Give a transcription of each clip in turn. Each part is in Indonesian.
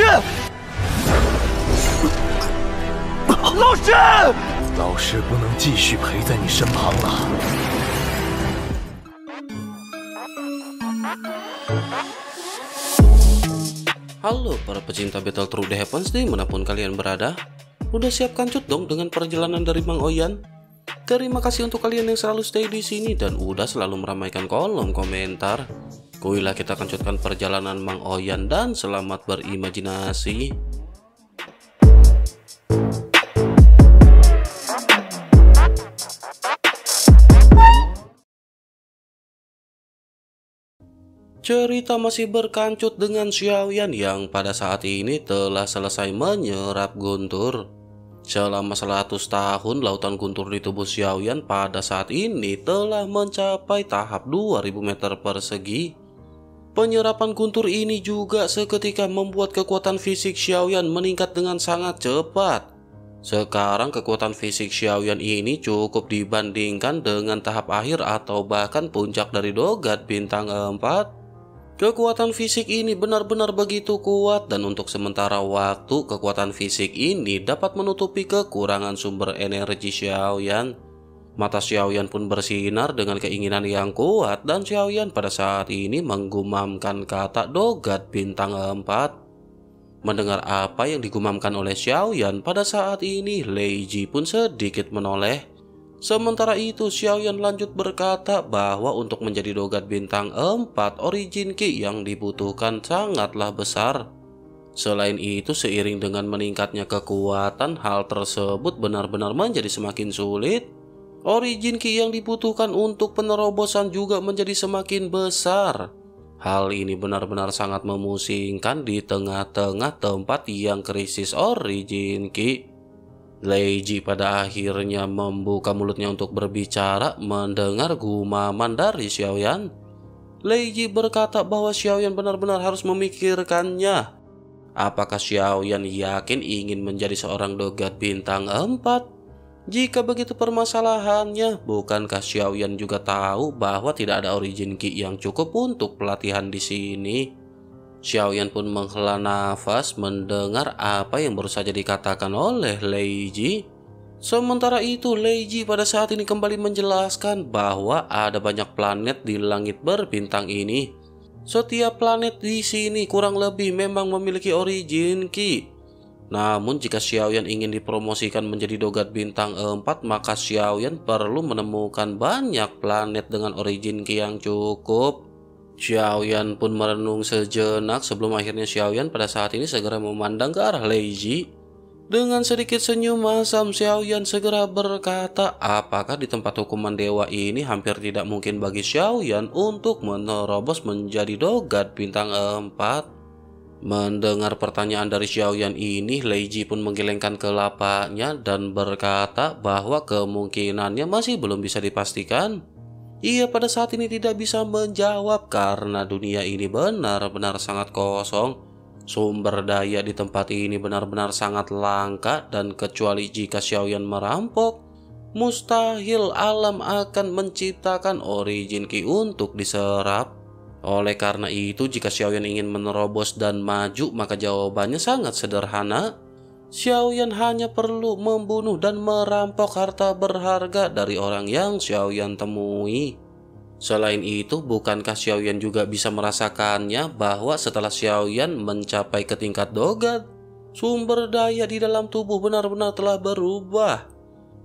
师，老师，老师不能继续陪在你身旁了。Halo para pecinta Battle Through the Heavens dimanapun kalian berada Udah siap kancut dong dengan perjalanan dari Mang Oyan? Terima kasih untuk kalian yang selalu stay di sini dan udah selalu meramaikan kolom komentar Kuilah kita kancutkan perjalanan Mang Oyan dan selamat berimajinasi. Cerita masih berkancut dengan Xiaoyan yang pada saat ini telah selesai menyerap guntur. Selama 100 tahun lautan guntur di tubuh Xiaoyan pada saat ini telah mencapai tahap 2000 meter persegi Penyerapan guntur ini juga seketika membuat kekuatan fisik Xiaoyan meningkat dengan sangat cepat. Sekarang kekuatan fisik Xiaoyan ini cukup dibandingkan dengan tahap akhir atau bahkan puncak dari dogat bintang 4. Kekuatan fisik ini benar-benar begitu kuat dan untuk sementara waktu kekuatan fisik ini dapat menutupi kekurangan sumber energi Xiaoyan. Mata Xiaoyan pun bersinar dengan keinginan yang kuat dan Xiaoyan pada saat ini menggumamkan kata dogat bintang 4. Mendengar apa yang digumamkan oleh Xiaoyan pada saat ini, Lei Ji pun sedikit menoleh. Sementara itu, Xiaoyan lanjut berkata bahwa untuk menjadi dogat bintang 4, origin Ki yang dibutuhkan sangatlah besar. Selain itu, seiring dengan meningkatnya kekuatan, hal tersebut benar-benar menjadi semakin sulit. Origin ki yang dibutuhkan untuk penerobosan juga menjadi semakin besar. Hal ini benar-benar sangat memusingkan di tengah-tengah tempat yang krisis origin ki. Leiji pada akhirnya membuka mulutnya untuk berbicara mendengar gumaman dari Xiaoyan. Leiji berkata bahwa Xiaoyan benar-benar harus memikirkannya. Apakah Xiaoyan yakin ingin menjadi seorang dogat bintang 4? Jika begitu permasalahannya, bukankah Xiaoyan juga tahu bahwa tidak ada origin Ki yang cukup untuk pelatihan di sini? Xiaoyan pun menghela nafas mendengar apa yang baru saja dikatakan oleh Lei Ji. Sementara itu, Lei Ji pada saat ini kembali menjelaskan bahwa ada banyak planet di langit berbintang ini. Setiap planet di sini kurang lebih memang memiliki origin Ki. Namun jika Xiaoyan ingin dipromosikan menjadi dogat bintang 4 maka Xiaoyan perlu menemukan banyak planet dengan origin Ki yang cukup. Xiaoyan pun merenung sejenak sebelum akhirnya Xiaoyan pada saat ini segera memandang ke arah Lei Ji. Dengan sedikit senyum masam Xiaoyan segera berkata apakah di tempat hukuman dewa ini hampir tidak mungkin bagi Xiaoyan untuk menerobos menjadi dogat bintang 4. Mendengar pertanyaan dari Xiaoyan ini, Lei Ji pun menggelengkan kelapanya dan berkata bahwa kemungkinannya masih belum bisa dipastikan. Ia pada saat ini tidak bisa menjawab karena dunia ini benar-benar sangat kosong. Sumber daya di tempat ini benar-benar sangat langka dan kecuali jika Xiaoyan merampok, mustahil alam akan menciptakan origin Ki untuk diserap. Oleh karena itu, jika Xiaoyan ingin menerobos dan maju, maka jawabannya sangat sederhana. Xiaoyan hanya perlu membunuh dan merampok harta berharga dari orang yang Xiaoyan temui. Selain itu, bukankah Xiaoyan juga bisa merasakannya bahwa setelah Xiaoyan mencapai ke tingkat dogat, sumber daya di dalam tubuh benar-benar telah berubah.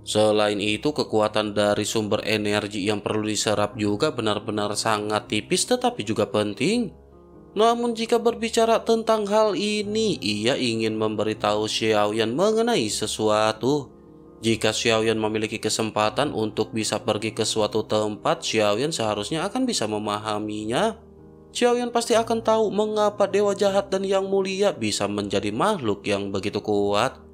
Selain itu, kekuatan dari sumber energi yang perlu diserap juga benar-benar sangat tipis tetapi juga penting. Namun jika berbicara tentang hal ini, ia ingin memberitahu Xiaoyan mengenai sesuatu. Jika Xiaoyan memiliki kesempatan untuk bisa pergi ke suatu tempat, Xiaoyan seharusnya akan bisa memahaminya. Xiaoyan pasti akan tahu mengapa dewa jahat dan yang mulia bisa menjadi makhluk yang begitu kuat.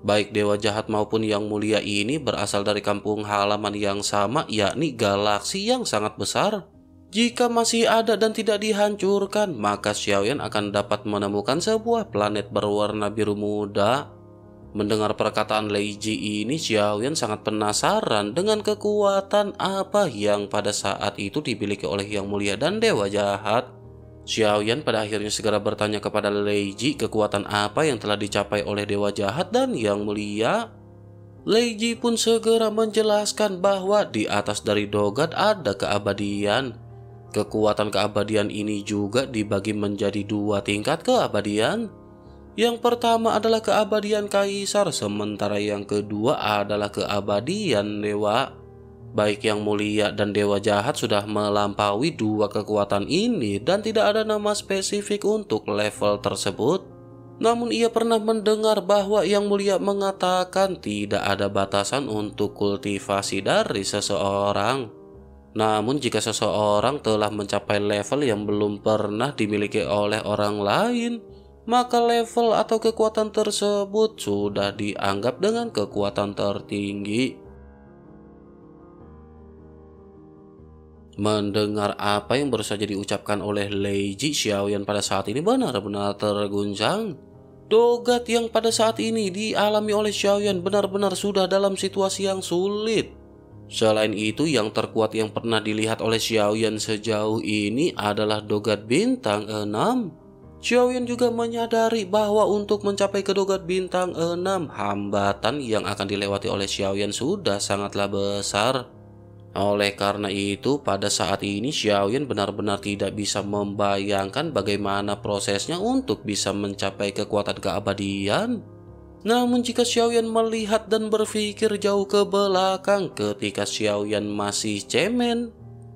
Baik dewa jahat maupun yang mulia ini berasal dari kampung halaman yang sama, yakni galaksi yang sangat besar. Jika masih ada dan tidak dihancurkan, maka Xiaoyan akan dapat menemukan sebuah planet berwarna biru muda. Mendengar perkataan Lei Ji ini, Xiaoyan sangat penasaran dengan kekuatan apa yang pada saat itu dimiliki oleh Yang Mulia dan Dewa Jahat. Xiaoyan pada akhirnya segera bertanya kepada Leiji kekuatan apa yang telah dicapai oleh Dewa Jahat dan Yang Mulia. Leiji pun segera menjelaskan bahwa di atas dari Dogat ada keabadian. Kekuatan keabadian ini juga dibagi menjadi dua tingkat keabadian. Yang pertama adalah keabadian kaisar, sementara yang kedua adalah keabadian dewa. Baik yang mulia dan dewa jahat sudah melampaui dua kekuatan ini dan tidak ada nama spesifik untuk level tersebut. Namun ia pernah mendengar bahwa yang mulia mengatakan tidak ada batasan untuk kultivasi dari seseorang. Namun jika seseorang telah mencapai level yang belum pernah dimiliki oleh orang lain, maka level atau kekuatan tersebut sudah dianggap dengan kekuatan tertinggi. Mendengar apa yang baru saja diucapkan oleh Lei Ji Xiaoyan pada saat ini benar-benar terguncang. Dogat yang pada saat ini dialami oleh Xiaoyan benar-benar sudah dalam situasi yang sulit. Selain itu, yang terkuat yang pernah dilihat oleh Xiaoyan sejauh ini adalah dogat bintang 6. Xiaoyan juga menyadari bahwa untuk mencapai ke dogat bintang 6, hambatan yang akan dilewati oleh Xiaoyan sudah sangatlah besar. Oleh karena itu, pada saat ini Xiaoyan benar-benar tidak bisa membayangkan bagaimana prosesnya untuk bisa mencapai kekuatan keabadian. Namun jika Xiaoyan melihat dan berpikir jauh ke belakang ketika Xiaoyan masih cemen,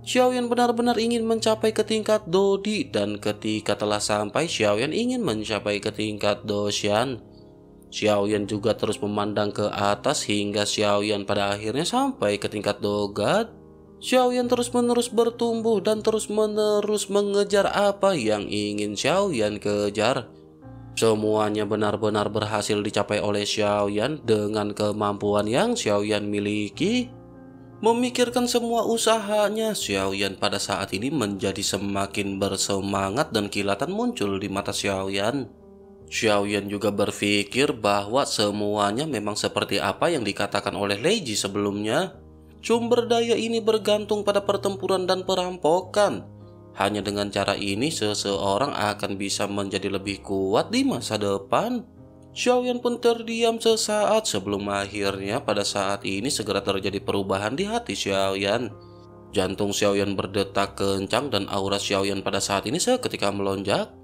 Xiaoyan benar-benar ingin mencapai ke tingkat Dodi dan ketika telah sampai Xiaoyan ingin mencapai ke tingkat Doshan. Xiaoyan juga terus memandang ke atas hingga Xiaoyan pada akhirnya sampai ke tingkat dogat. Xiaoyan terus-menerus bertumbuh dan terus-menerus mengejar apa yang ingin Xiaoyan kejar. Semuanya benar-benar berhasil dicapai oleh Xiaoyan dengan kemampuan yang Xiaoyan miliki. Memikirkan semua usahanya, Xiaoyan pada saat ini menjadi semakin bersemangat dan kilatan muncul di mata Xiaoyan. Xiaoyan juga berpikir bahwa semuanya memang seperti apa yang dikatakan oleh Leiji sebelumnya. Sumber daya ini bergantung pada pertempuran dan perampokan. Hanya dengan cara ini seseorang akan bisa menjadi lebih kuat di masa depan. Xiaoyan pun terdiam sesaat sebelum akhirnya pada saat ini segera terjadi perubahan di hati Xiaoyan. Jantung Xiaoyan berdetak kencang dan aura Xiaoyan pada saat ini seketika melonjak.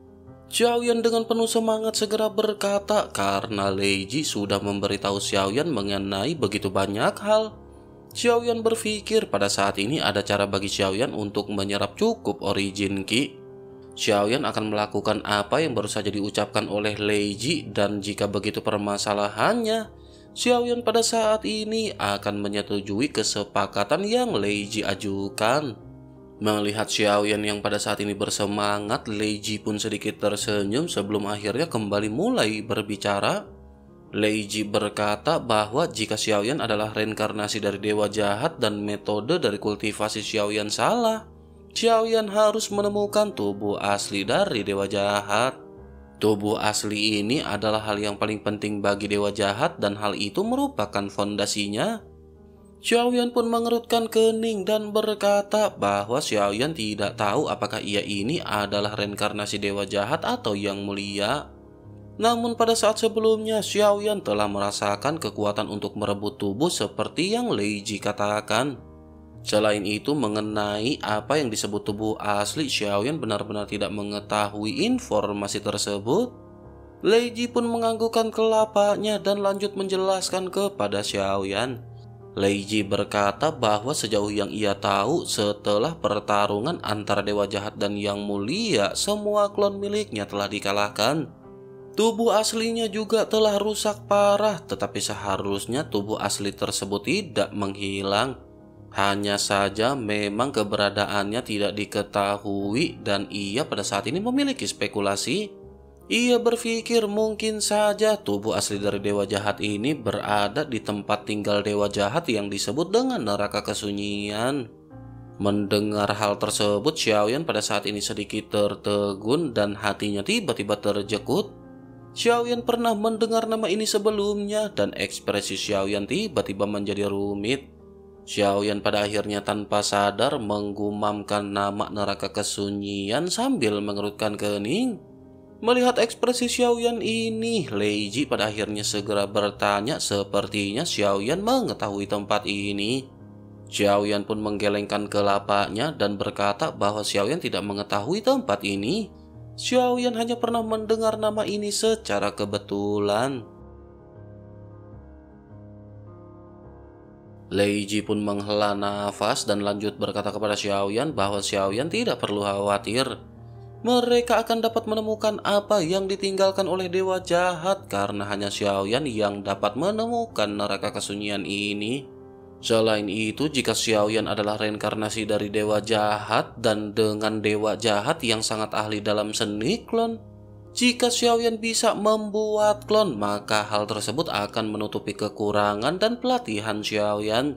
Xiaoyan dengan penuh semangat segera berkata karena Leiji sudah memberitahu Xiaoyan mengenai begitu banyak hal. Xiaoyan berpikir pada saat ini ada cara bagi Xiaoyan untuk menyerap cukup origin Ki. Xiaoyan akan melakukan apa yang baru saja diucapkan oleh Leiji dan jika begitu permasalahannya, Xiaoyan pada saat ini akan menyetujui kesepakatan yang Leiji ajukan. Melihat Xiaoyan yang pada saat ini bersemangat, Leiji pun sedikit tersenyum sebelum akhirnya kembali mulai berbicara. Leiji berkata bahwa jika Xiaoyan adalah reinkarnasi dari dewa jahat dan metode dari kultivasi Xiaoyan salah, Xiaoyan harus menemukan tubuh asli dari dewa jahat. Tubuh asli ini adalah hal yang paling penting bagi dewa jahat dan hal itu merupakan fondasinya. Xiaoyan pun mengerutkan kening dan berkata bahwa Xiaoyan tidak tahu apakah ia ini adalah reinkarnasi dewa jahat atau yang mulia. Namun pada saat sebelumnya Xiaoyan telah merasakan kekuatan untuk merebut tubuh seperti yang Lei Ji katakan. Selain itu mengenai apa yang disebut tubuh asli Xiaoyan benar-benar tidak mengetahui informasi tersebut. Lei Ji pun menganggukkan kelapanya dan lanjut menjelaskan kepada Xiaoyan Leiji berkata bahwa sejauh yang ia tahu setelah pertarungan antara dewa jahat dan yang mulia, semua klon miliknya telah dikalahkan. Tubuh aslinya juga telah rusak parah, tetapi seharusnya tubuh asli tersebut tidak menghilang. Hanya saja memang keberadaannya tidak diketahui dan ia pada saat ini memiliki spekulasi ia berpikir mungkin saja tubuh asli dari dewa jahat ini berada di tempat tinggal dewa jahat yang disebut dengan neraka kesunyian. Mendengar hal tersebut, Xiaoyan pada saat ini sedikit tertegun dan hatinya tiba-tiba terjekut. Xiaoyan pernah mendengar nama ini sebelumnya dan ekspresi Xiaoyan tiba-tiba menjadi rumit. Xiaoyan pada akhirnya tanpa sadar menggumamkan nama neraka kesunyian sambil mengerutkan kening. Melihat ekspresi Xiaoyan ini, Lei Ji pada akhirnya segera bertanya sepertinya Xiaoyan mengetahui tempat ini. Xiaoyan pun menggelengkan kelapanya dan berkata bahwa Xiaoyan tidak mengetahui tempat ini. Xiaoyan hanya pernah mendengar nama ini secara kebetulan. Lei Ji pun menghela nafas dan lanjut berkata kepada Xiaoyan bahwa Xiaoyan tidak perlu khawatir. Mereka akan dapat menemukan apa yang ditinggalkan oleh dewa jahat karena hanya Xiaoyan yang dapat menemukan neraka kesunyian ini. Selain itu, jika Xiaoyan adalah reinkarnasi dari dewa jahat dan dengan dewa jahat yang sangat ahli dalam seni klon, jika Xiaoyan bisa membuat klon, maka hal tersebut akan menutupi kekurangan dan pelatihan Xiaoyan.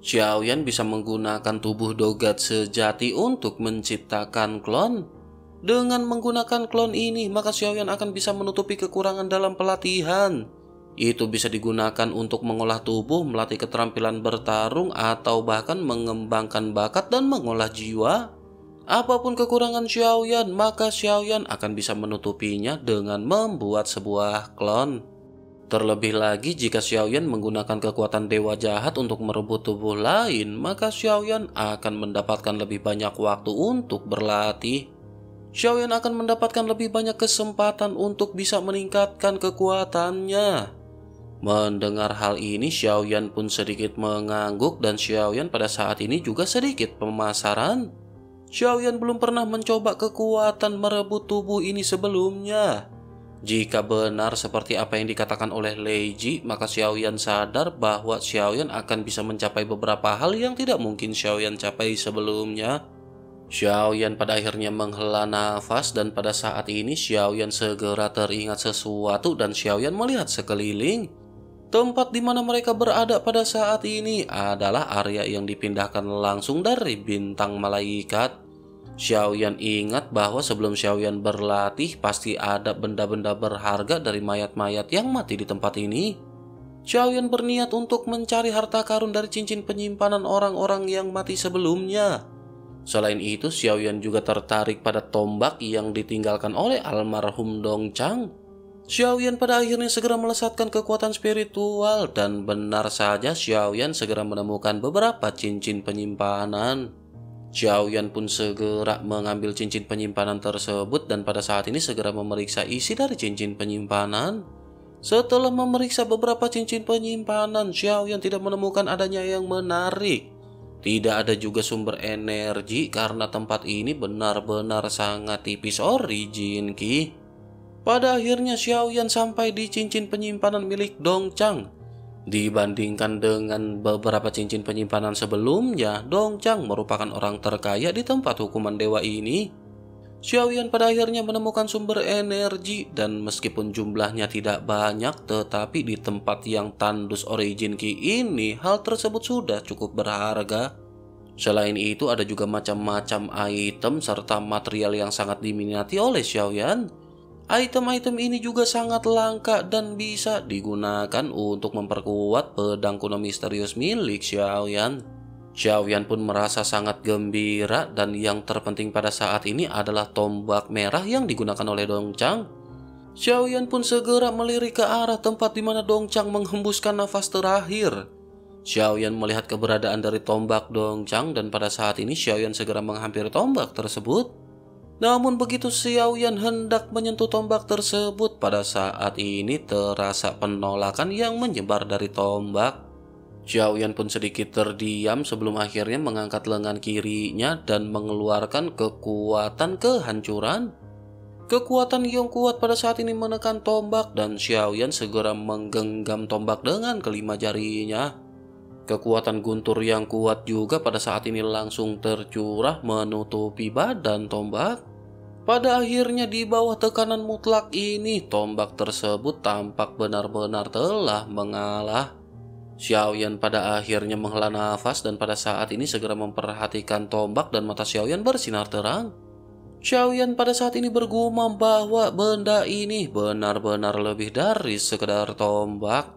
Xiaoyan bisa menggunakan tubuh dogat sejati untuk menciptakan klon. Dengan menggunakan klon ini, maka Xiaoyan akan bisa menutupi kekurangan dalam pelatihan. Itu bisa digunakan untuk mengolah tubuh, melatih keterampilan bertarung, atau bahkan mengembangkan bakat dan mengolah jiwa. Apa pun kekurangan Xiaoyan, maka Xiaoyan akan bisa menutupinya dengan membuat sebuah klon. Terlebih lagi jika Xiaoyan menggunakan kekuatan dewa jahat untuk merebut tubuh lain, maka Xiaoyan akan mendapatkan lebih banyak waktu untuk berlatih. Xiaoyan akan mendapatkan lebih banyak kesempatan untuk bisa meningkatkan kekuatannya. Mendengar hal ini, Xiaoyan pun sedikit mengangguk dan Xiaoyan pada saat ini juga sedikit pemasaran. Xiaoyan belum pernah mencoba kekuatan merebut tubuh ini sebelumnya. Jika benar seperti apa yang dikatakan oleh Lei Ji, maka Xiaoyan sadar bahwa Xiaoyan akan bisa mencapai beberapa hal yang tidak mungkin Xiaoyan capai sebelumnya. Xiaoyan pada akhirnya menghela nafas dan pada saat ini Xiaoyan segera teringat sesuatu dan Xiaoyan melihat sekeliling. Tempat di mana mereka berada pada saat ini adalah area yang dipindahkan langsung dari bintang malaikat. Xiaoyan ingat bahwa sebelum Xiaoyan berlatih pasti ada benda-benda berharga dari mayat-mayat yang mati di tempat ini. Xiaoyan berniat untuk mencari harta karun dari cincin penyimpanan orang-orang yang mati sebelumnya. Selain itu, Xiaoyan juga tertarik pada tombak yang ditinggalkan oleh almarhum Dong Chang. Xiaoyan pada akhirnya segera melesatkan kekuatan spiritual dan benar saja Xiaoyan segera menemukan beberapa cincin penyimpanan. Xiaoyan pun segera mengambil cincin penyimpanan tersebut dan pada saat ini segera memeriksa isi dari cincin penyimpanan. Setelah memeriksa beberapa cincin penyimpanan, Xiaoyan tidak menemukan adanya yang menarik. Tidak ada juga sumber energi karena tempat ini benar-benar sangat tipis origin Ki. Pada akhirnya Xiaoyan sampai di cincin penyimpanan milik Dong Chang. Dibandingkan dengan beberapa cincin penyimpanan sebelumnya, Dong Chang merupakan orang terkaya di tempat hukuman dewa ini. Xiaoyan pada akhirnya menemukan sumber energi dan meskipun jumlahnya tidak banyak tetapi di tempat yang tandus origin key ini hal tersebut sudah cukup berharga. Selain itu ada juga macam-macam item serta material yang sangat diminati oleh Xiaoyan. Item-item ini juga sangat langka dan bisa digunakan untuk memperkuat pedang kuno misterius milik Xiaoyan. Xiaoyan pun merasa sangat gembira dan yang terpenting pada saat ini adalah tombak merah yang digunakan oleh Dongchang. Xiaoyan pun segera melirik ke arah tempat di mana Dongchang menghembuskan nafas terakhir. Xiaoyan melihat keberadaan dari tombak Dongchang dan pada saat ini Xiaoyan segera menghampiri tombak tersebut. Namun begitu Xiaoyan hendak menyentuh tombak tersebut pada saat ini terasa penolakan yang menyebar dari tombak. Xiaoyan pun sedikit terdiam sebelum akhirnya mengangkat lengan kirinya dan mengeluarkan kekuatan kehancuran. Kekuatan yang kuat pada saat ini menekan tombak dan Xiaoyan segera menggenggam tombak dengan kelima jarinya. Kekuatan guntur yang kuat juga pada saat ini langsung tercurah menutupi badan tombak. Pada akhirnya di bawah tekanan mutlak ini, tombak tersebut tampak benar-benar telah mengalah. Xiaoyan pada akhirnya menghela nafas dan pada saat ini segera memperhatikan tombak dan mata Xiaoyan bersinar terang. Xiaoyan pada saat ini bergumam bahwa benda ini benar-benar lebih dari sekedar tombak.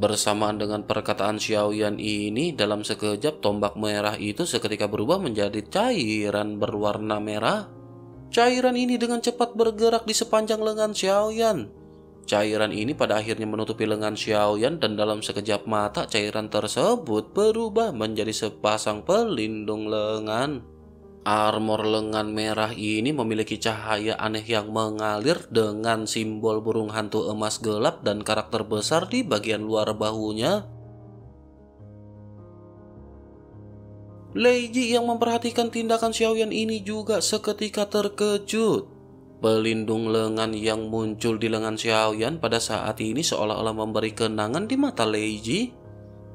Bersamaan dengan perkataan Xiaoyan ini, dalam sekejap tombak merah itu seketika berubah menjadi cairan berwarna merah. Cairan ini dengan cepat bergerak di sepanjang lengan Xiaoyan. Cairan ini pada akhirnya menutupi lengan Xiaoyan dan dalam sekejap mata cairan tersebut berubah menjadi sepasang pelindung lengan. Armor lengan merah ini memiliki cahaya aneh yang mengalir dengan simbol burung hantu emas gelap dan karakter besar di bagian luar bahunya. Leiji yang memperhatikan tindakan Xiaoyan ini juga seketika terkejut. Pelindung lengan yang muncul di lengan Xiaoyan pada saat ini seolah-olah memberi kenangan di mata Leiji.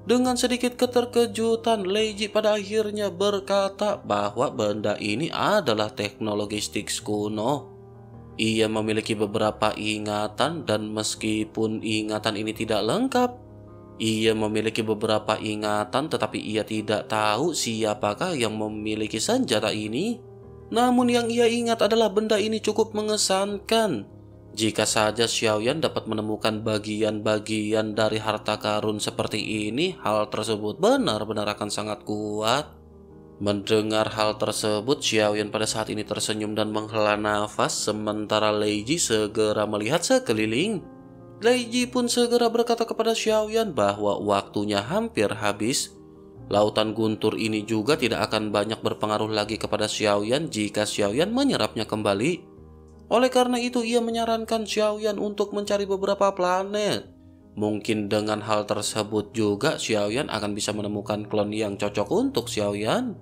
Dengan sedikit keterkejutan, Leiji pada akhirnya berkata bahwa benda ini adalah teknologi Styx kuno. Ia memiliki beberapa ingatan dan meskipun ingatan ini tidak lengkap, ia memiliki beberapa ingatan tetapi ia tidak tahu siapakah yang memiliki senjata ini. Namun yang ia ingat adalah benda ini cukup mengesankan jika saja Xiaoyan dapat menemukan bagian-bagian dari harta karun seperti ini, hal tersebut benar-benar akan sangat kuat. Mendengar hal tersebut, Xiaoyan pada saat ini tersenyum dan menghela nafas, sementara Leiji segera melihat sekeliling. Leiji pun segera berkata kepada Xiaoyan bahwa waktunya hampir habis. Lautan guntur ini juga tidak akan banyak berpengaruh lagi kepada Xiaoyan jika Xiaoyan menyerapnya kembali. Oleh karena itu ia menyarankan Xiaoyan untuk mencari beberapa planet. Mungkin dengan hal tersebut juga Xiaoyan akan bisa menemukan klon yang cocok untuk Xiaoyan.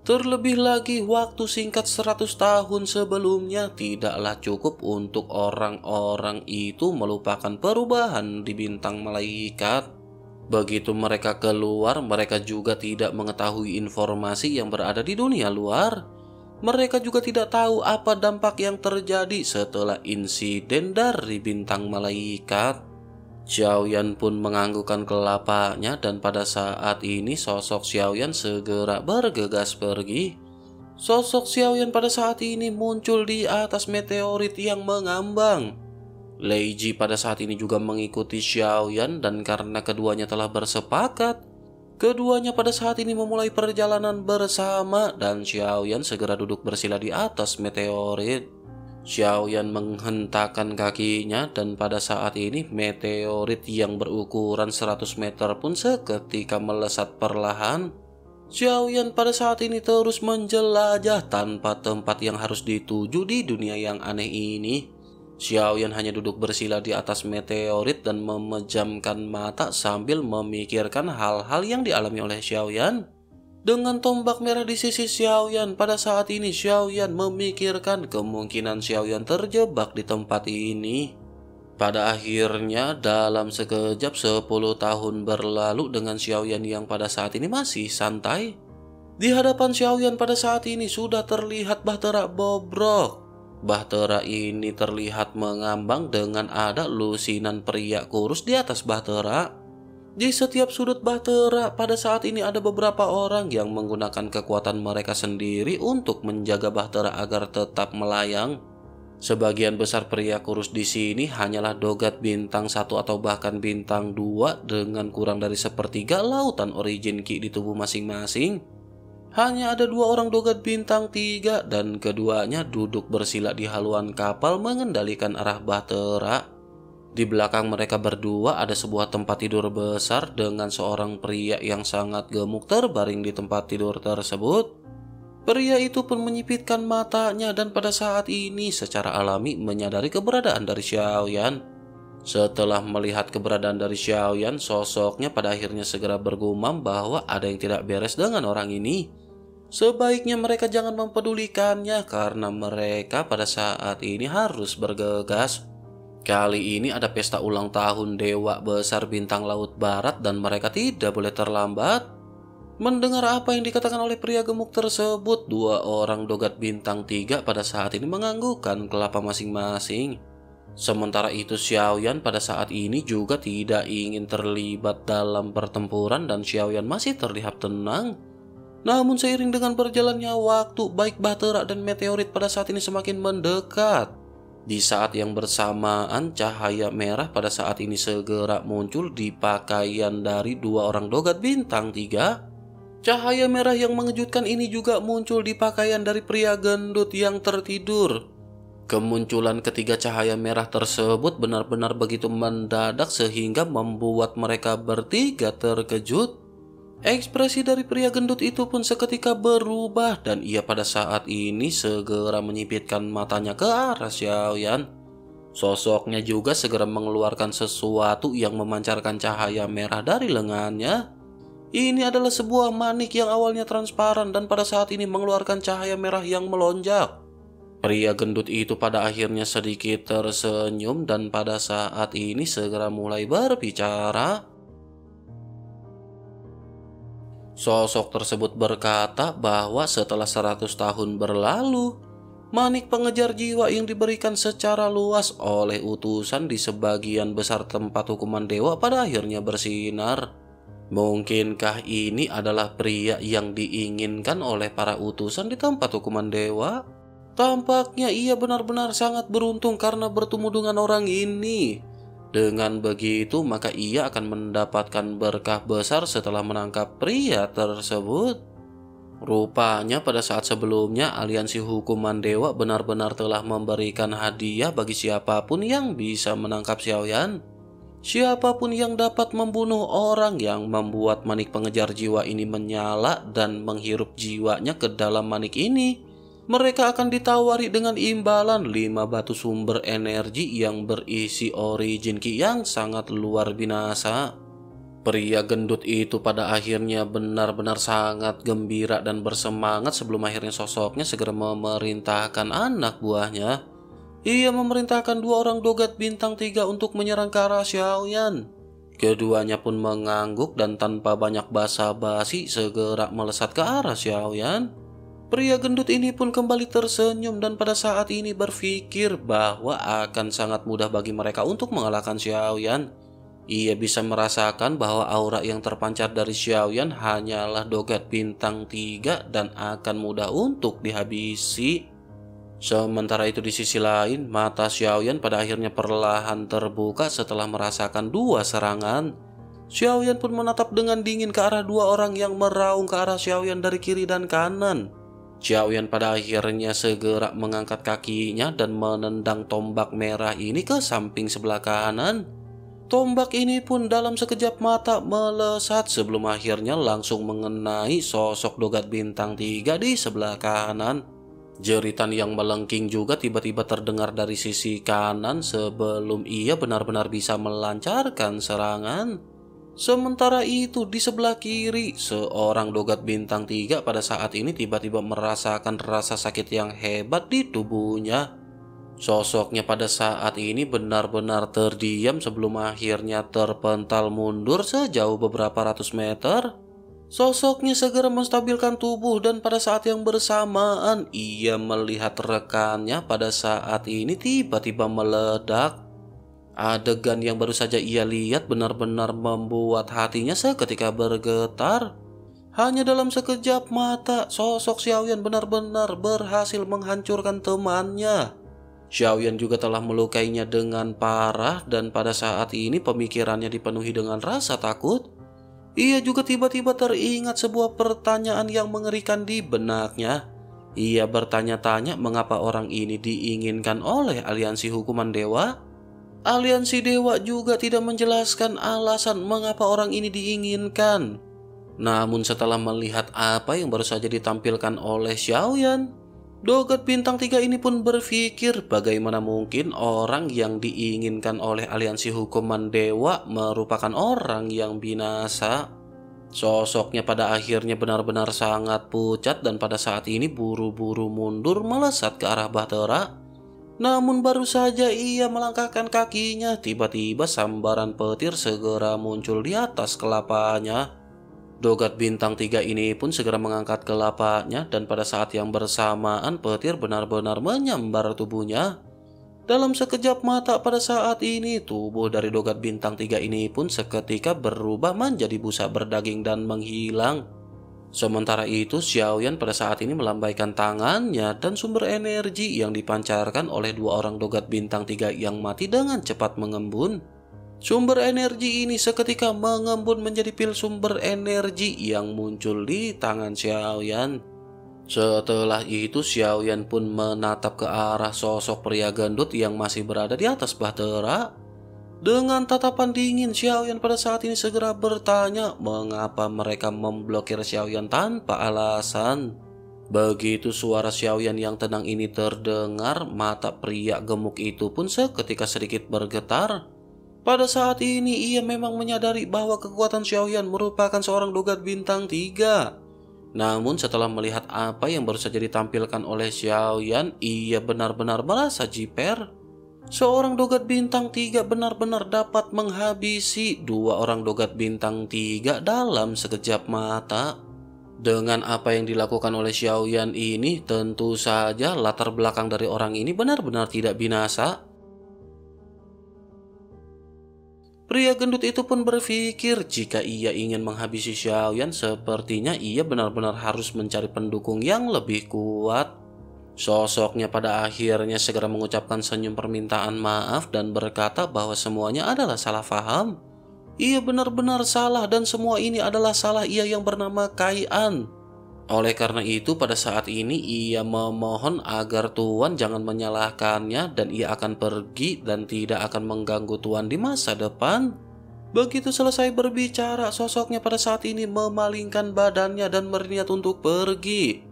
Terlebih lagi waktu singkat 100 tahun sebelumnya tidaklah cukup untuk orang-orang itu melupakan perubahan di bintang malaikat. Begitu mereka keluar, mereka juga tidak mengetahui informasi yang berada di dunia luar mereka juga tidak tahu apa dampak yang terjadi setelah insiden dari bintang malaikat. Xiaoyan pun menganggukkan kelapanya dan pada saat ini sosok Xiaoyan segera bergegas pergi. Sosok Xiaoyan pada saat ini muncul di atas meteorit yang mengambang. Leiji pada saat ini juga mengikuti Xiaoyan dan karena keduanya telah bersepakat Keduanya pada saat ini memulai perjalanan bersama dan Xiaoyan segera duduk bersila di atas meteorit. Xiaoyan menghentakkan kakinya dan pada saat ini meteorit yang berukuran 100 meter pun seketika melesat perlahan. Xiaoyan pada saat ini terus menjelajah tanpa tempat yang harus dituju di dunia yang aneh ini. Xiaoyan hanya duduk bersila di atas meteorit dan memejamkan mata sambil memikirkan hal-hal yang dialami oleh Xiaoyan. Dengan tombak merah di sisi Xiaoyan, pada saat ini Xiaoyan memikirkan kemungkinan Xiaoyan terjebak di tempat ini. Pada akhirnya, dalam sekejap 10 tahun berlalu dengan Xiaoyan yang pada saat ini masih santai. Di hadapan Xiaoyan pada saat ini sudah terlihat bahtera bobrok. Bahtera ini terlihat mengambang dengan ada lusinan pria kurus di atas bahtera. Di setiap sudut bahtera pada saat ini ada beberapa orang yang menggunakan kekuatan mereka sendiri untuk menjaga bahtera agar tetap melayang. Sebagian besar pria kurus di sini hanyalah dogat bintang satu atau bahkan bintang dua dengan kurang dari sepertiga lautan origin ki di tubuh masing-masing. Hanya ada dua orang dogat bintang tiga dan keduanya duduk bersila di haluan kapal mengendalikan arah bahtera. Di belakang mereka berdua ada sebuah tempat tidur besar dengan seorang pria yang sangat gemuk terbaring di tempat tidur tersebut. Pria itu pun menyipitkan matanya dan pada saat ini secara alami menyadari keberadaan dari Xiaoyan. Setelah melihat keberadaan dari Xiaoyan, sosoknya pada akhirnya segera bergumam bahwa ada yang tidak beres dengan orang ini. Sebaiknya mereka jangan mempedulikannya karena mereka pada saat ini harus bergegas. Kali ini ada pesta ulang tahun Dewa Besar Bintang Laut Barat dan mereka tidak boleh terlambat. Mendengar apa yang dikatakan oleh pria gemuk tersebut, dua orang dogat bintang tiga pada saat ini menganggukkan kelapa masing-masing. Sementara itu Xiaoyan pada saat ini juga tidak ingin terlibat dalam pertempuran dan Xiaoyan masih terlihat tenang. Namun seiring dengan berjalannya waktu, baik bahtera dan meteorit pada saat ini semakin mendekat. Di saat yang bersamaan, cahaya merah pada saat ini segera muncul di pakaian dari dua orang dogat bintang tiga. Cahaya merah yang mengejutkan ini juga muncul di pakaian dari pria gendut yang tertidur. Kemunculan ketiga cahaya merah tersebut benar-benar begitu mendadak sehingga membuat mereka bertiga terkejut. Ekspresi dari pria gendut itu pun seketika berubah dan ia pada saat ini segera menyipitkan matanya ke arah Xiaoyan. Sosoknya juga segera mengeluarkan sesuatu yang memancarkan cahaya merah dari lengannya. Ini adalah sebuah manik yang awalnya transparan dan pada saat ini mengeluarkan cahaya merah yang melonjak. Pria gendut itu pada akhirnya sedikit tersenyum dan pada saat ini segera mulai berbicara. Sosok tersebut berkata bahwa setelah 100 tahun berlalu, manik pengejar jiwa yang diberikan secara luas oleh utusan di sebagian besar tempat hukuman dewa pada akhirnya bersinar. Mungkinkah ini adalah pria yang diinginkan oleh para utusan di tempat hukuman dewa? Tampaknya ia benar-benar sangat beruntung karena bertemu dengan orang ini. Dengan begitu, maka ia akan mendapatkan berkah besar setelah menangkap pria tersebut. Rupanya pada saat sebelumnya aliansi hukuman dewa benar-benar telah memberikan hadiah bagi siapa pun yang bisa menangkap Xiaoyan. Siapa pun yang dapat membunuh orang yang membuat manik pengejar jiwa ini menyala dan menghirup jiwanya ke dalam manik ini mereka akan ditawari dengan imbalan 5 batu sumber energi yang berisi origin ki yang sangat luar binasa. Pria gendut itu pada akhirnya benar-benar sangat gembira dan bersemangat sebelum akhirnya sosoknya segera memerintahkan anak buahnya. Ia memerintahkan dua orang dogat bintang tiga untuk menyerang ke arah Xiaoyan. Keduanya pun mengangguk dan tanpa banyak basa-basi segera melesat ke arah Xiaoyan. Pria gendut ini pun kembali tersenyum dan pada saat ini berpikir bahwa akan sangat mudah bagi mereka untuk mengalahkan Xiaoyan. Ia bisa merasakan bahwa aura yang terpancar dari Xiaoyan hanyalah dogat bintang tiga dan akan mudah untuk dihabisi. Sementara itu di sisi lain, mata Xiaoyan pada akhirnya perlahan terbuka setelah merasakan dua serangan. Xiaoyan pun menatap dengan dingin ke arah dua orang yang meraung ke arah Xiaoyan dari kiri dan kanan. Xiaoyan pada akhirnya segera mengangkat kakinya dan menendang tombak merah ini ke samping sebelah kanan. Tombak ini pun dalam sekejap mata melesat sebelum akhirnya langsung mengenai sosok dogat bintang tiga di sebelah kanan. Jeritan yang melengking juga tiba-tiba terdengar dari sisi kanan sebelum ia benar-benar bisa melancarkan serangan. Sementara itu di sebelah kiri, seorang dogat bintang tiga pada saat ini tiba-tiba merasakan rasa sakit yang hebat di tubuhnya. Sosoknya pada saat ini benar-benar terdiam sebelum akhirnya terpental mundur sejauh beberapa ratus meter. Sosoknya segera menstabilkan tubuh dan pada saat yang bersamaan ia melihat rekannya pada saat ini tiba-tiba meledak. Adegan yang baru saja ia lihat benar-benar membuat hatinya seketika bergetar. Hanya dalam sekejap mata, sosok Xiaoyan benar-benar berhasil menghancurkan temannya. Xiaoyan juga telah melukainya dengan parah dan pada saat ini pemikirannya dipenuhi dengan rasa takut. Ia juga tiba-tiba teringat sebuah pertanyaan yang mengerikan di benaknya. Ia bertanya-tanya mengapa orang ini diinginkan oleh aliansi hukuman dewa. Aliansi dewa juga tidak menjelaskan alasan mengapa orang ini diinginkan. Namun setelah melihat apa yang baru saja ditampilkan oleh Xiaoyan, Dogat bintang tiga ini pun berpikir bagaimana mungkin orang yang diinginkan oleh aliansi hukuman dewa merupakan orang yang binasa. Sosoknya pada akhirnya benar-benar sangat pucat dan pada saat ini buru-buru mundur melesat ke arah Bahtera. Namun baru saja ia melangkahkan kakinya, tiba-tiba sambaran petir segera muncul di atas kelapanya. Dogat bintang tiga ini pun segera mengangkat kelapanya dan pada saat yang bersamaan petir benar-benar menyambar tubuhnya. Dalam sekejap mata pada saat ini tubuh dari dogat bintang tiga ini pun seketika berubah menjadi busa berdaging dan menghilang. Sementara itu, Xiaoyan pada saat ini melambaikan tangannya dan sumber energi yang dipancarkan oleh dua orang dogat bintang tiga yang mati dengan cepat mengembun. Sumber energi ini seketika mengembun menjadi pil sumber energi yang muncul di tangan Xiaoyan. Setelah itu Xiaoyan pun menatap ke arah sosok pria gendut yang masih berada di atas bahtera. Dengan tatapan dingin, Xiaoyan pada saat ini segera bertanya mengapa mereka memblokir Xiaoyan tanpa alasan. Begitu suara Xiaoyan yang tenang ini terdengar, mata pria gemuk itu pun seketika sedikit bergetar. Pada saat ini ia memang menyadari bahwa kekuatan Xiaoyan merupakan seorang dogat bintang tiga. Namun setelah melihat apa yang baru saja ditampilkan oleh Xiaoyan, ia benar-benar merasa jiper. Seorang dogat bintang tiga benar-benar dapat menghabisi dua orang dogat bintang tiga dalam sekejap mata. Dengan apa yang dilakukan oleh Xiaoyan ini, tentu saja latar belakang dari orang ini benar-benar tidak binasa. Pria gendut itu pun berpikir jika ia ingin menghabisi Xiaoyan, sepertinya ia benar-benar harus mencari pendukung yang lebih kuat. Sosoknya pada akhirnya segera mengucapkan senyum permintaan maaf dan berkata bahwa semuanya adalah salah faham. Ia benar-benar salah dan semua ini adalah salah ia yang bernama Kaian. Oleh karena itu pada saat ini ia memohon agar Tuan jangan menyalahkannya dan ia akan pergi dan tidak akan mengganggu Tuan di masa depan. Begitu selesai berbicara, sosoknya pada saat ini memalingkan badannya dan berniat untuk pergi.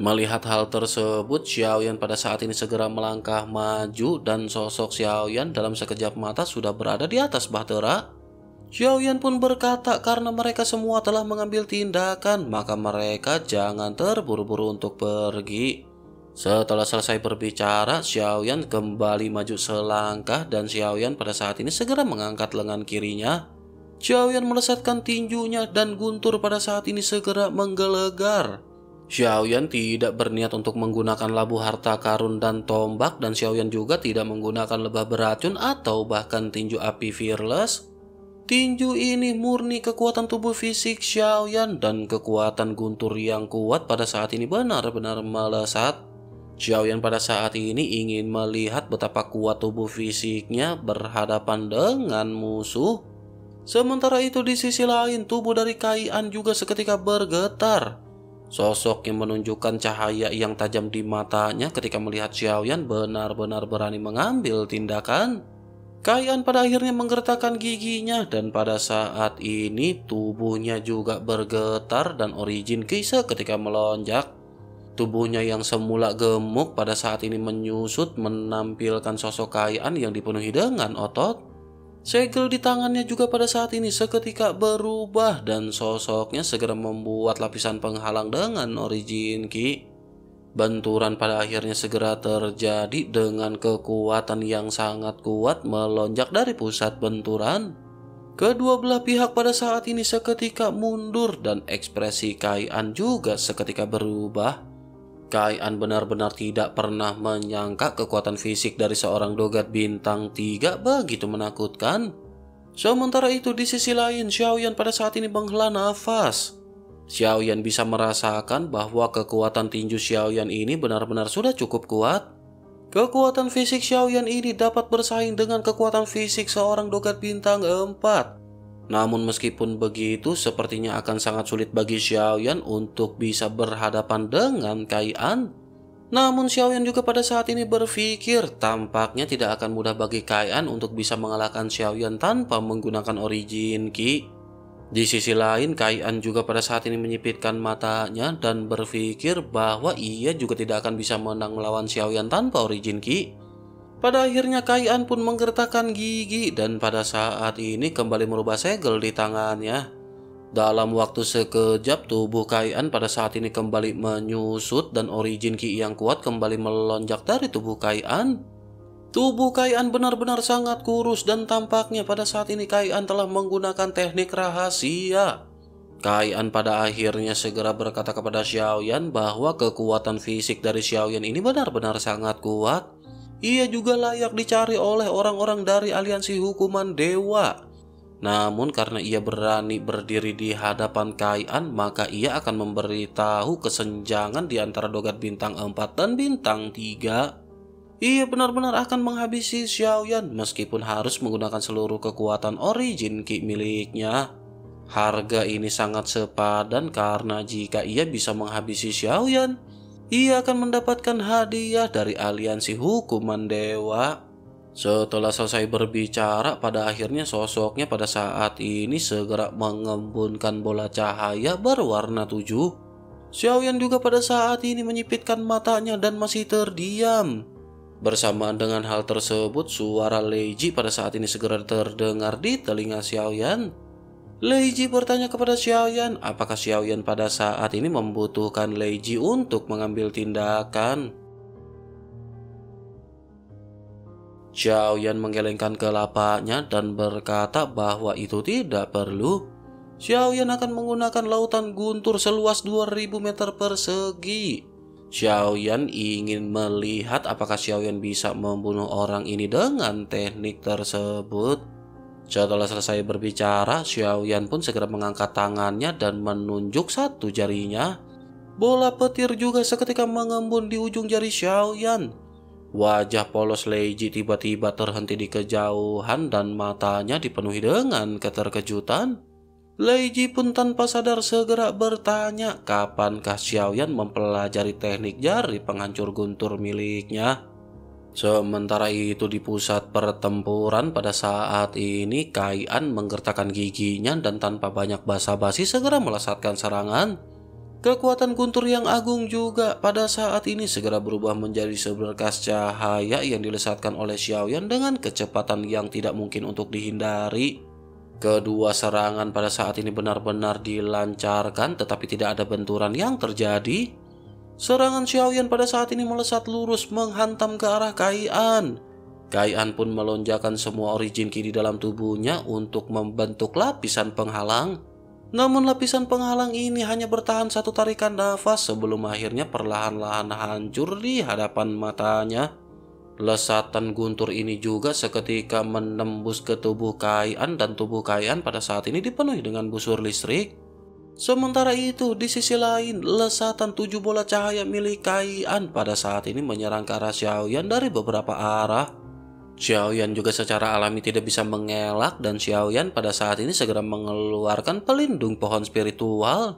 Melihat hal tersebut, Xiaoyan pada saat ini segera melangkah maju dan sosok Xiaoyan dalam sekejap mata sudah berada di atas bahtera. Xiaoyan pun berkata karena mereka semua telah mengambil tindakan, maka mereka jangan terburu-buru untuk pergi. Setelah selesai berbicara, Xiaoyan kembali maju selangkah dan Xiaoyan pada saat ini segera mengangkat lengan kirinya. Xiaoyan melesatkan tinjunya dan guntur pada saat ini segera menggelegar. Xiaoyan tidak berniat untuk menggunakan labu harta karun dan tombak dan Xiaoyan juga tidak menggunakan lebah beracun atau bahkan tinju api fearless. Tinju ini murni kekuatan tubuh fisik Xiaoyan dan kekuatan guntur yang kuat pada saat ini benar-benar melesat. Xiaoyan pada saat ini ingin melihat betapa kuat tubuh fisiknya berhadapan dengan musuh. Sementara itu di sisi lain tubuh dari Kaian juga seketika bergetar. Sosok yang menunjukkan cahaya yang tajam di matanya ketika melihat Xiaoyan benar-benar berani mengambil tindakan. Kaian pada akhirnya menggertakkan giginya dan pada saat ini tubuhnya juga bergetar dan origin kisah ketika melonjak. Tubuhnya yang semula gemuk pada saat ini menyusut menampilkan sosok Kaian yang dipenuhi dengan otot. Segel di tangannya juga pada saat ini seketika berubah dan sosoknya segera membuat lapisan penghalang dengan origin ki. Benturan pada akhirnya segera terjadi dengan kekuatan yang sangat kuat melonjak dari pusat benturan. Kedua belah pihak pada saat ini seketika mundur dan ekspresi Kaian juga seketika berubah. Kaian benar-benar tidak pernah menyangka kekuatan fisik dari seorang dogat bintang tiga begitu menakutkan. Sementara itu di sisi lain Xiaoyan pada saat ini menghela nafas. Xiaoyan bisa merasakan bahwa kekuatan tinju Xiaoyan ini benar-benar sudah cukup kuat. Kekuatan fisik Xiaoyan ini dapat bersaing dengan kekuatan fisik seorang dogat bintang 4. Namun meskipun begitu, sepertinya akan sangat sulit bagi Xiaoyan untuk bisa berhadapan dengan Kai'an. Namun Xiaoyan juga pada saat ini berpikir tampaknya tidak akan mudah bagi Kai'an untuk bisa mengalahkan Xiaoyan tanpa menggunakan origin Ki. Di sisi lain, Kai'an juga pada saat ini menyipitkan matanya dan berpikir bahwa ia juga tidak akan bisa menang melawan Xiaoyan tanpa origin Ki. Pada akhirnya Kaian pun menggertakkan gigi dan pada saat ini kembali merubah segel di tangannya. Dalam waktu sekejap tubuh Kaian pada saat ini kembali menyusut dan origin Ki yang kuat kembali melonjak dari tubuh Kaian. Tubuh Kaian benar-benar sangat kurus dan tampaknya pada saat ini Kaian telah menggunakan teknik rahasia. Kaian pada akhirnya segera berkata kepada Xiaoyan bahwa kekuatan fisik dari Xiaoyan ini benar-benar sangat kuat. Ia juga layak dicari oleh orang-orang dari aliansi hukuman dewa. Namun karena ia berani berdiri di hadapan Kaian, maka ia akan memberitahu kesenjangan di antara dogat bintang 4 dan bintang 3. Ia benar-benar akan menghabisi Xiaoyan meskipun harus menggunakan seluruh kekuatan origin Ki miliknya. Harga ini sangat sepadan karena jika ia bisa menghabisi Xiaoyan, ia akan mendapatkan hadiah dari aliansi hukuman dewa. Setelah selesai berbicara, pada akhirnya sosoknya pada saat ini segera mengembunkan bola cahaya berwarna tujuh. Xiaoyan juga pada saat ini menyipitkan matanya dan masih terdiam. Bersamaan dengan hal tersebut, suara Leiji pada saat ini segera terdengar di telinga Xiaoyan. Leiji bertanya kepada Xiaoyan apakah Xiaoyan pada saat ini membutuhkan Leiji untuk mengambil tindakan. Xiaoyan menggelengkan kelapanya dan berkata bahwa itu tidak perlu. Xiaoyan akan menggunakan lautan guntur seluas 2000 meter persegi. Xiaoyan ingin melihat apakah Xiaoyan bisa membunuh orang ini dengan teknik tersebut. Setelah selesai berbicara, Xiaoyan pun segera mengangkat tangannya dan menunjuk satu jarinya. Bola petir juga seketika mengembun di ujung jari Xiaoyan. Wajah polos Leiji tiba-tiba terhenti di kejauhan dan matanya dipenuhi dengan keterkejutan. Leiji pun tanpa sadar segera bertanya kapankah Xiaoyan mempelajari teknik jari penghancur guntur miliknya. Sementara itu di pusat pertempuran pada saat ini Kaian menggertakkan giginya dan tanpa banyak basa-basi segera melesatkan serangan. Kekuatan guntur yang agung juga pada saat ini segera berubah menjadi seberkas cahaya yang dilesatkan oleh Xiaoyan dengan kecepatan yang tidak mungkin untuk dihindari. Kedua serangan pada saat ini benar-benar dilancarkan tetapi tidak ada benturan yang terjadi. Serangan Xiaoyan pada saat ini melesat lurus menghantam ke arah Kai'an. Kai'an pun melonjakkan semua origin ki di dalam tubuhnya untuk membentuk lapisan penghalang. Namun lapisan penghalang ini hanya bertahan satu tarikan nafas sebelum akhirnya perlahan-lahan hancur di hadapan matanya. Lesatan guntur ini juga seketika menembus ke tubuh Kaian dan tubuh Kaian pada saat ini dipenuhi dengan busur listrik. Sementara itu, di sisi lain, lesatan tujuh bola cahaya milik Kaian pada saat ini menyerang ke arah Xiaoyan dari beberapa arah. Xiaoyan juga secara alami tidak bisa mengelak dan Xiaoyan pada saat ini segera mengeluarkan pelindung pohon spiritual.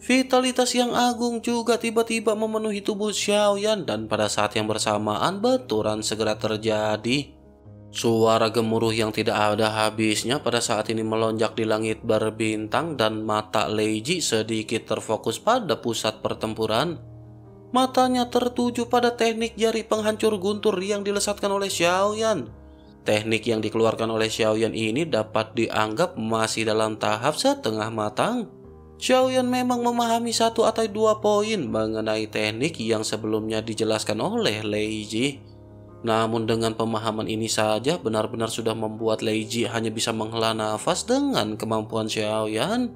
Vitalitas yang agung juga tiba-tiba memenuhi tubuh Xiaoyan dan pada saat yang bersamaan benturan segera terjadi. Suara gemuruh yang tidak ada habisnya pada saat ini melonjak di langit berbintang dan mata Leiji sedikit terfokus pada pusat pertempuran. Matanya tertuju pada teknik jari penghancur guntur yang dilesatkan oleh Xiaoyan. Teknik yang dikeluarkan oleh Xiaoyan ini dapat dianggap masih dalam tahap setengah matang. Xiaoyan memang memahami satu atau dua poin mengenai teknik yang sebelumnya dijelaskan oleh Leiji. Namun dengan pemahaman ini saja benar-benar sudah membuat Leiji hanya bisa menghela nafas dengan kemampuan Xiaoyan.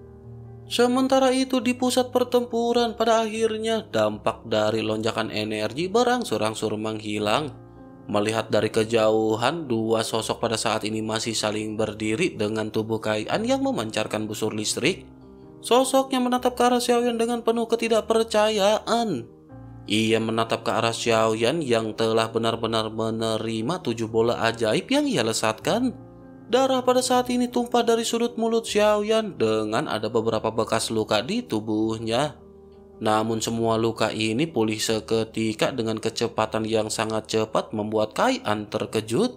Sementara itu di pusat pertempuran pada akhirnya dampak dari lonjakan energi berangsur-angsur menghilang. Melihat dari kejauhan, dua sosok pada saat ini masih saling berdiri dengan tubuh Kaian yang memancarkan busur listrik. Sosoknya menatap ke arah Xiaoyan dengan penuh ketidakpercayaan. Ia menatap ke arah Xiaoyan yang telah benar-benar menerima tujuh bola ajaib yang ia lesatkan. Darah pada saat ini tumpah dari sudut mulut Xiaoyan dengan ada beberapa bekas luka di tubuhnya. Namun semua luka ini pulih seketika dengan kecepatan yang sangat cepat membuat Kai'an terkejut.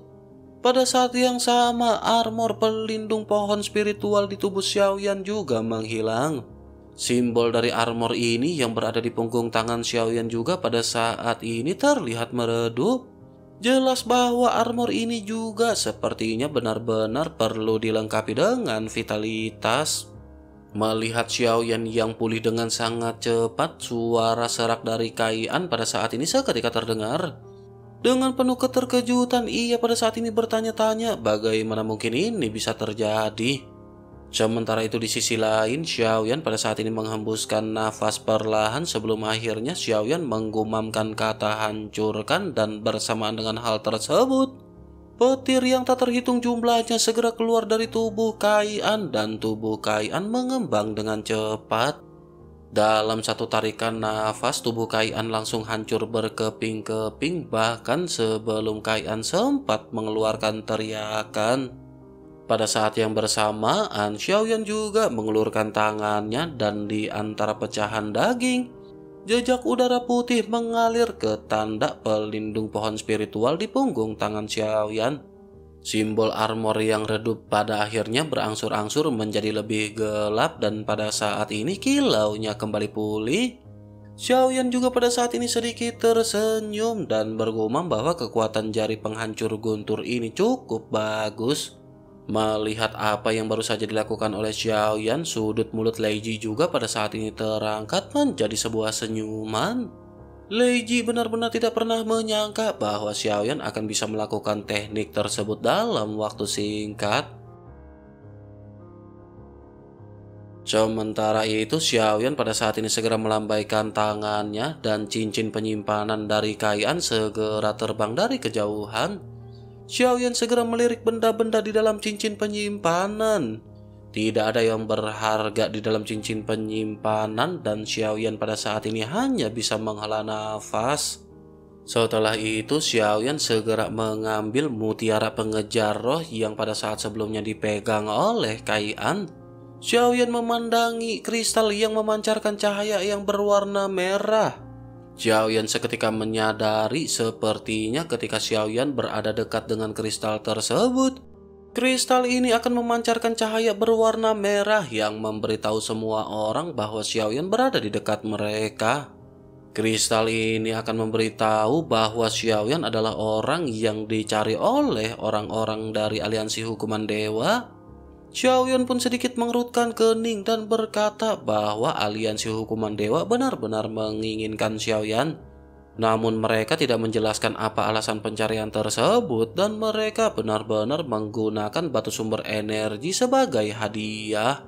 Pada saat yang sama, armor pelindung pohon spiritual di tubuh Xiaoyan juga menghilang. Simbol dari armor ini yang berada di punggung tangan Xiaoyan juga pada saat ini terlihat meredup. Jelas bahwa armor ini juga sepertinya benar-benar perlu dilengkapi dengan vitalitas. Melihat Xiaoyan yang pulih dengan sangat cepat, suara serak dari Kaian pada saat ini seketika terdengar. Dengan penuh keterkejutan, ia pada saat ini bertanya-tanya bagaimana mungkin ini bisa terjadi. Sementara itu di sisi lain, Xiaoyan pada saat ini menghembuskan nafas perlahan sebelum akhirnya Xiaoyan menggumamkan kata hancurkan dan bersamaan dengan hal tersebut, Petir yang tak terhitung jumlahnya segera keluar dari tubuh Kaian dan tubuh Kaian mengembang dengan cepat. Dalam satu tarikan nafas, tubuh Kaian langsung hancur berkeping-keping bahkan sebelum Kaian sempat mengeluarkan teriakan. Pada saat yang bersamaan, Xiaoyan juga mengelurkan tangannya dan di antara pecahan daging, jejak udara putih mengalir ke tanda pelindung pohon spiritual di punggung tangan Xiaoyan. Simbol armor yang redup pada akhirnya berangsur-angsur menjadi lebih gelap dan pada saat ini kilaunya kembali pulih. Xiaoyan juga pada saat ini sedikit tersenyum dan bergumam bahwa kekuatan jari penghancur guntur ini cukup bagus. Melihat apa yang baru saja dilakukan oleh Xiaoyan, sudut mulut Leiji juga pada saat ini terangkat menjadi sebuah senyuman. Leiji benar-benar tidak pernah menyangka bahwa Xiaoyan akan bisa melakukan teknik tersebut dalam waktu singkat. Sementara itu, Xiaoyan pada saat ini segera melambaikan tangannya dan cincin penyimpanan dari Kaian segera terbang dari kejauhan. Xiaoyan segera melirik benda-benda di dalam cincin penyimpanan. Tidak ada yang berharga di dalam cincin penyimpanan dan Xiaoyan pada saat ini hanya bisa menghela nafas. Setelah itu Xiaoyan segera mengambil mutiara pengejar roh yang pada saat sebelumnya dipegang oleh Kai'an. Xiaoyan memandangi kristal yang memancarkan cahaya yang berwarna merah. Xiaoyan seketika menyadari sepertinya ketika Xiaoyan berada dekat dengan kristal tersebut, Kristal ini akan memancarkan cahaya berwarna merah yang memberitahu semua orang bahwa Xiaoyan berada di dekat mereka. Kristal ini akan memberitahu bahwa Xiaoyan adalah orang yang dicari oleh orang-orang dari aliansi hukuman dewa. Xiaoyan pun sedikit mengerutkan kening dan berkata bahwa aliansi hukuman dewa benar-benar menginginkan Xiaoyan. Namun mereka tidak menjelaskan apa alasan pencarian tersebut dan mereka benar-benar menggunakan batu sumber energi sebagai hadiah.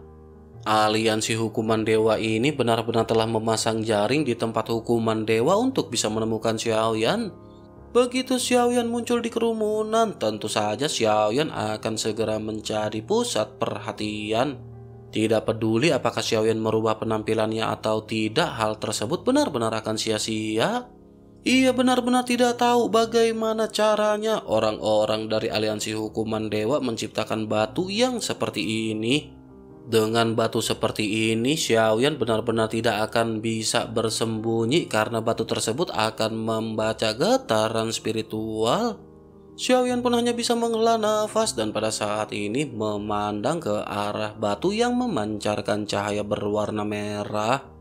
Aliansi hukuman dewa ini benar-benar telah memasang jaring di tempat hukuman dewa untuk bisa menemukan Xiaoyan. Begitu Xiaoyan muncul di kerumunan, tentu saja Xiaoyan akan segera menjadi pusat perhatian. Tidak peduli apakah Xiaoyan merubah penampilannya atau tidak, hal tersebut benar-benar akan sia-sia. Ia benar-benar tidak tahu bagaimana caranya orang-orang dari aliansi hukuman dewa menciptakan batu yang seperti ini. Dengan batu seperti ini, Xiaoyan benar-benar tidak akan bisa bersembunyi karena batu tersebut akan membaca getaran spiritual. Xiaoyan pun hanya bisa menghela nafas dan pada saat ini memandang ke arah batu yang memancarkan cahaya berwarna merah.